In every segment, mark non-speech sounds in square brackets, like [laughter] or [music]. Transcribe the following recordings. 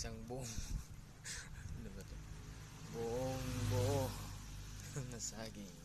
isang buong [laughs] ano ba to? Buong buo [laughs] na saging.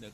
的